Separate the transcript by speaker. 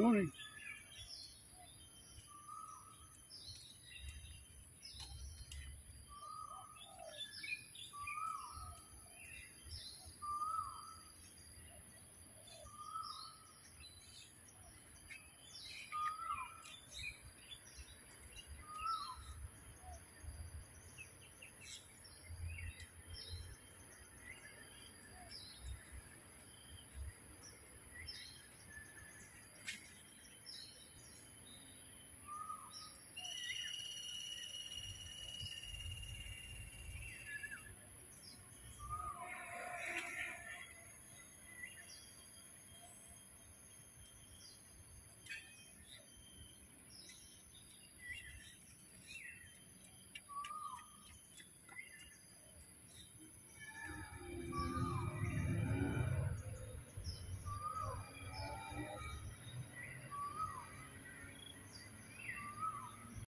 Speaker 1: Morning.